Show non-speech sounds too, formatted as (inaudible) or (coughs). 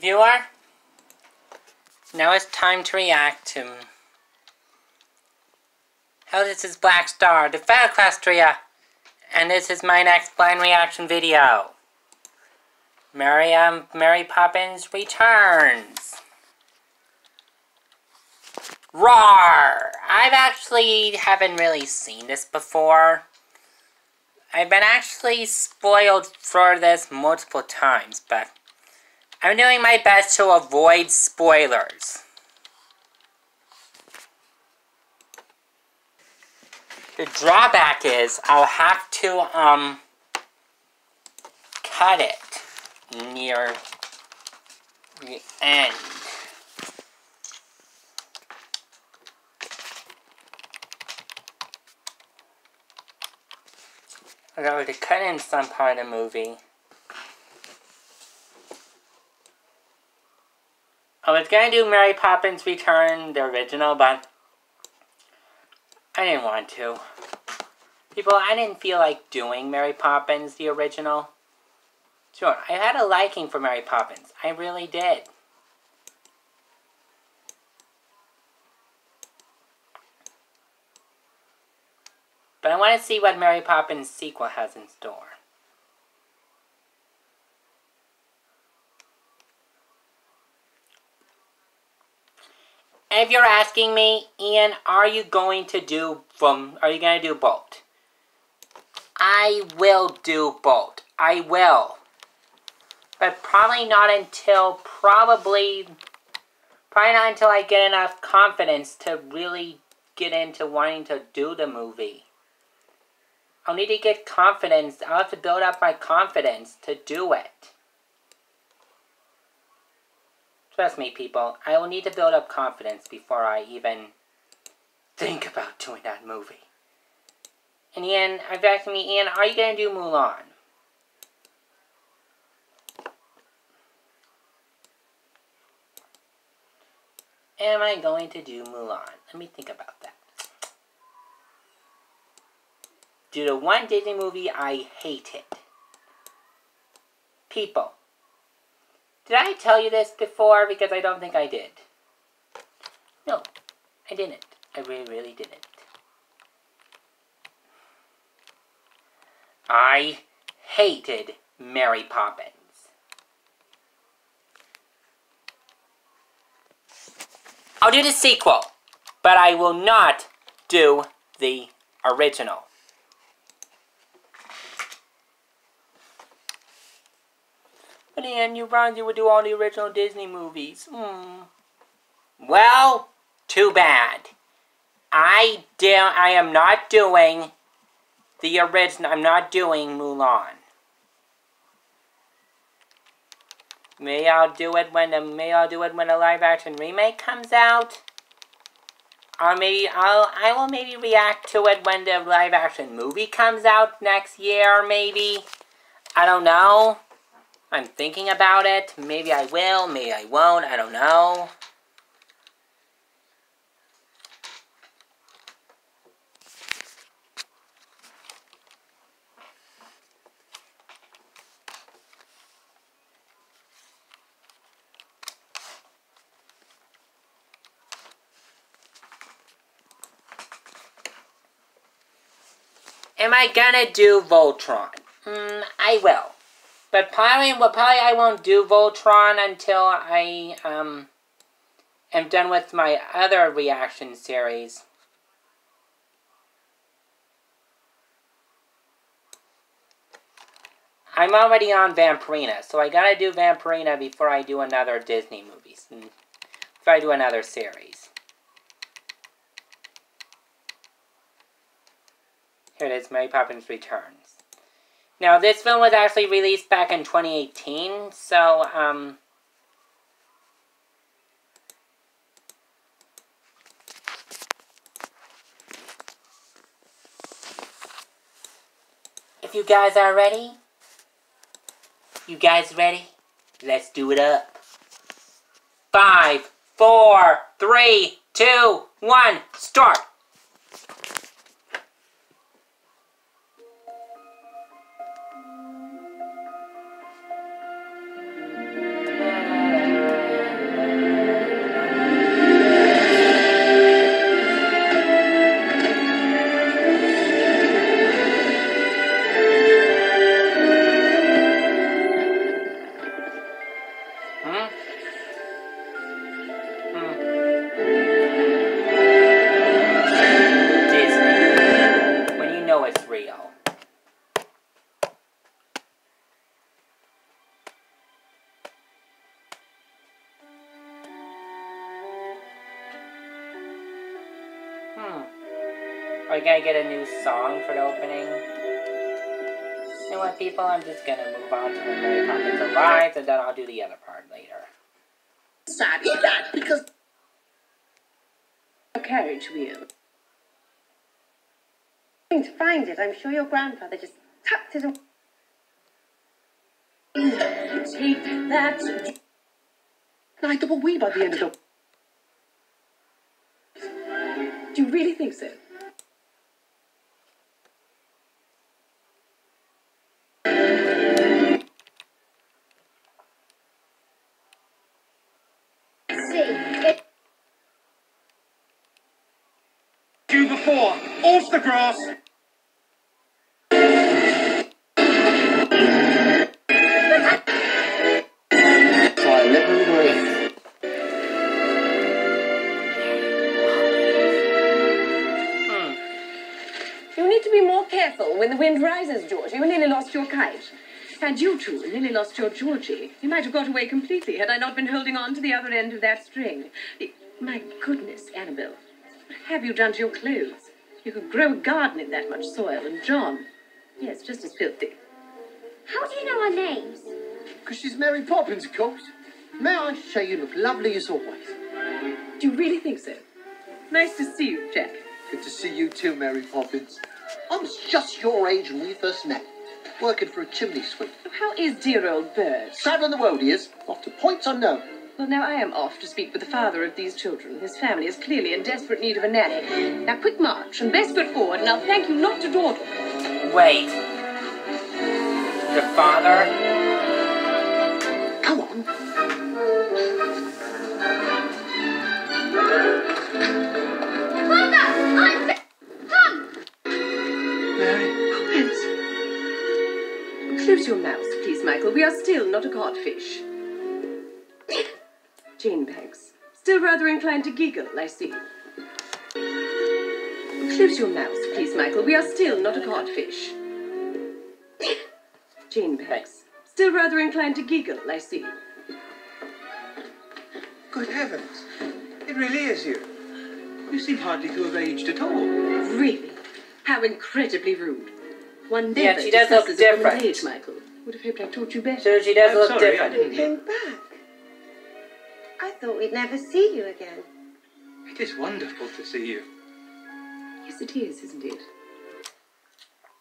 viewer. Now it's time to react to how this is Black Star, the Equestria, and this is my next blind reaction video. Mary, um, Mary Poppins returns. Roar! I've actually haven't really seen this before. I've been actually spoiled for this multiple times, but I'm doing my best to avoid spoilers. The drawback is I'll have to, um, cut it near the end. I got to cut in some part of the movie. I was gonna do Mary Poppins Return, the original, but I didn't want to. People, I didn't feel like doing Mary Poppins, the original. Sure, I had a liking for Mary Poppins. I really did. But I want to see what Mary Poppins sequel has in store. If you're asking me, Ian, are you going to do from, are you going to do both? I will do both. I will. But probably not until, probably, probably not until I get enough confidence to really get into wanting to do the movie. I'll need to get confidence. I'll have to build up my confidence to do it. Trust me, people, I will need to build up confidence before I even think about doing that movie. And Ian, I've asked me, Ian, are you going to do Mulan? Am I going to do Mulan? Let me think about that. Do the one Disney movie I hated. People, did I tell you this before? Because I don't think I did. No, I didn't. I really, really didn't. I hated Mary Poppins. I'll do the sequel, but I will not do the original. But Ian, you you would do all the original Disney movies. Hmm. Well, too bad. I do. I am not doing the original. I'm not doing Mulan. May I'll do it when the maybe I'll do it when a live action remake comes out. Or maybe I'll I will maybe react to it when the live action movie comes out next year, maybe. I don't know. I'm thinking about it. Maybe I will, maybe I won't, I don't know. Am I gonna do Voltron? Hmm, I will. But probably, well, probably I won't do Voltron until I um, am done with my other reaction series. I'm already on Vampirina, so I gotta do Vampirina before I do another Disney movies. Before I do another series. Here it is, Mary Poppins Returns. Now, this film was actually released back in 2018, so, um... If you guys are ready, you guys ready? Let's do it up. Five, four, three, two, one, start! Disney. When you know it's real. Hmm. Are we gonna get a new song for the opening? You know what, people? I'm just gonna move on to when Mary Poppins arrives, and then I'll do the other part. Sad is that because A carriage wheel. going to find it. I'm sure your grandfather just tucked it away. Take that. like double wee by the end of the. Do you really think so? You. Off the grass. Hmm. You need to be more careful when the wind rises, Georgie. You nearly lost your kite. And you too nearly lost your Georgie. You might have got away completely had I not been holding on to the other end of that string. My goodness, Annabel, what have you done to your clothes? You could grow a garden in that much soil, and John, yes, just as filthy. how do you know our names? Because she's Mary Poppins, of course. May I say you look lovely as always? Do you really think so? Nice to see you, Jack. Good to see you too, Mary Poppins. I was just your age when we first met, working for a chimney sweep. How is dear old Bert? Sad in the world he is, off to points unknown. Well, now I am off to speak with the father of these children. His family is clearly in desperate need of a nanny. Now, quick march and best foot forward, and I'll thank you not to dawdle. Wait. The father? Come on. Father! I'm... Come! Mary. Close your mouth, please, Michael. We are still not a codfish. Jane Banks. Still rather inclined to giggle, I see. Close your mouth, please, Michael. We are still not a codfish. (coughs) Jane Banks. Still rather inclined to giggle, I see. Good heavens. It really is you. You seem hardly to have aged at all. Really? How incredibly rude. One Yeah, never she does look discusses a woman's different. age, Michael. Would have hoped I taught you better. So she does I'm look sorry, different. I didn't Came back. I thought we'd never see you again. It is wonderful to see you. Yes, it is, isn't it?